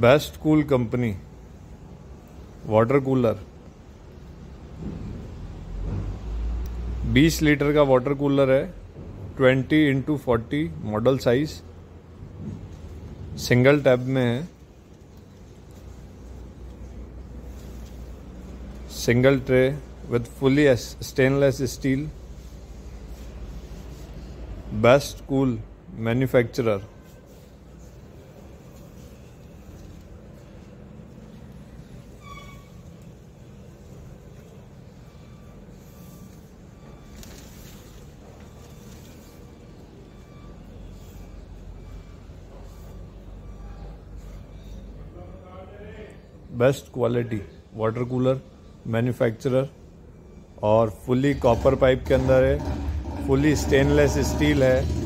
Best cool company, water cooler 20 litre का water cooler है 20 into forty, model size, single tab में है, single tray with fully stainless steel best cool manufacturer best quality water cooler, manufacturer और fully copper pipe के अंदर है, fully stainless steel है।